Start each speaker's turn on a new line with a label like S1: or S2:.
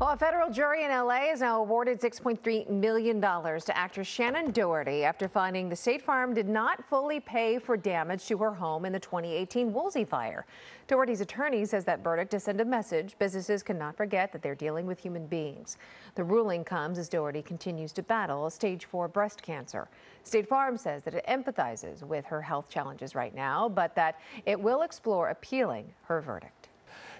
S1: Well, a federal jury in L.A. has now awarded $6.3 million to actress Shannen Doherty after finding the State Farm did not fully pay for damage to her home in the 2018 Woolsey fire. Doherty's attorney says that verdict to send a message businesses cannot forget that they're dealing with human beings. The ruling comes as Doherty continues to battle a stage 4 breast cancer. State Farm says that it empathizes with her health challenges right now, but that it will explore appealing her verdict.